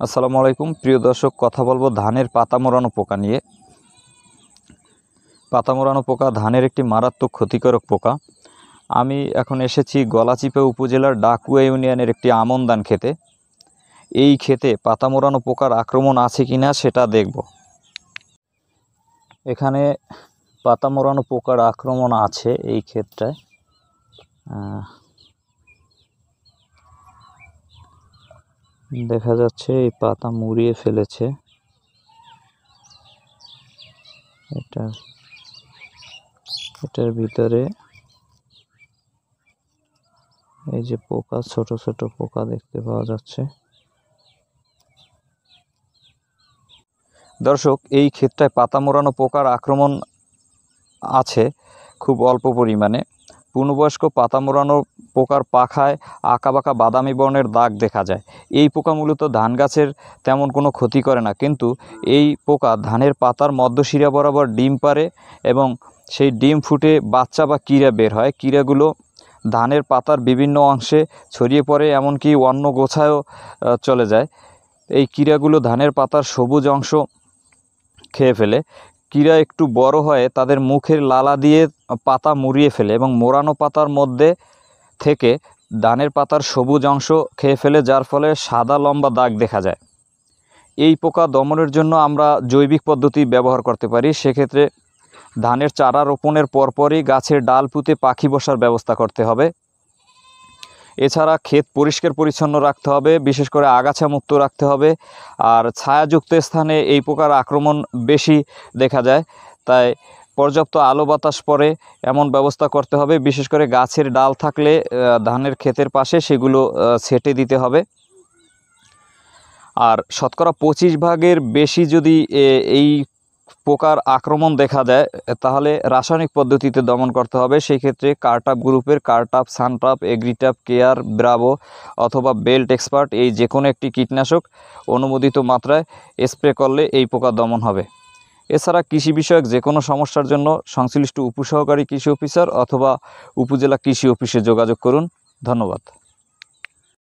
আসসালামু আলাইকুম। প্রিয় দর্শক, কথা বলব ধানের পাতা মোড়ানো পোকা নিয়ে। পাতা মোড়ানো পোকা ধানের একটি মারাত্মক ক্ষতিকারক পোকা। আমি এখন এসেছি গলাচিপা উপজেলার ডাকুয়া ইউনিয়নের একটি আমন ধান খেতে। এই ক্ষেতে পাতা মোড়ানো পোকার আক্রমণ আছে কি না সেটা দেখব। এখানে পাতা মোড়ানো পোকার আক্রমণ আছে এই ক্ষেতটায় দেখা যাচ্ছে এই পাতা মুড়িয়ে ফেলেছে। এটা, এটার ভিতরে এই যে পোকা, ছোট ছোট পোকা দেখতে পাওয়া যাচ্ছে। দর্শক, এই ক্ষেত্রে পাতা মোড়ানো পোকার আক্রমণ আছে খুব অল্প পরিমাণে। পূর্ণবয়স্ক পাতা মোড়ানো পোকার পাখায় আঁকাবাঁকা বাদামি বর্ণের দাগ দেখা যায়। এই পোকা মূলত ধান গাছের তেমন কোনো ক্ষতি করে না, কিন্তু এই পোকা ধানের পাতার মধ্যশিরা বরাবর ডিম পারে এবং সেই ডিম ফুটে বাচ্চা বা কিরা বের হয়। কিরাগুলো ধানের পাতার বিভিন্ন অংশে ছড়িয়ে পড়ে, এমনকি অন্য গোছায়ও চলে যায়। এই কিরাগুলো ধানের পাতার সবুজ অংশ খেয়ে ফেলে। কিরা একটু বড় হয়ে তাদের মুখের লালা দিয়ে পাতা মুড়িয়ে ফেলে এবং মোড়ানো পাতার মধ্যে থেকে ধানের পাতার সবুজ অংশ খেয়ে ফেলে, যার ফলে সাদা লম্বা দাগ দেখা যায়। এই পোকা দমনের জন্য আমরা জৈবিক পদ্ধতি ব্যবহার করতে পারি। সেক্ষেত্রে ধানের চারা রোপণের পরপরই গাছের ডাল পুঁতে পাখি বসার ব্যবস্থা করতে হবে। এছাড়া ক্ষেত পরিষ্কার পরিচ্ছন্ন রাখতে হবে, বিশেষ করে আগাছা মুক্ত রাখতে হবে। আর ছায়াযুক্ত স্থানে এই প্রকার আক্রমণ বেশি দেখা যায়। তাই পর্যাপ্ত আলো বাতাস পরে এমন ব্যবস্থা করতে হবে। বিশেষ করে গাছের ডাল থাকলে ধানের ক্ষেতের পাশে সেগুলো ছেটে দিতে হবে। আর শতকরা পঁচিশ ভাগের বেশি যদি এই পোকার আক্রমণ দেখা দেয়, তাহলে রাসায়নিক পদ্ধতিতে দমন করতে হবে। সেই ক্ষেত্রে কার্টাপ গ্রুপের Cartap, Suntap, Agritap, care Bravo অথবা বেল্ট এক্সপার্ট এই যে কোনো একটি কীটনাশক অনুমোদিত মাত্রায় স্প্রে করলে এই পোকা দমন হবে। এছাড়া কৃষি বিষয়ক যে কোনো সমস্যার জন্য সংশ্লিষ্ট উপসহকারী কৃষি অফিসার অথবা উপজেলা কৃষি অফিসে যোগাযোগ করুন। ধন্যবাদ।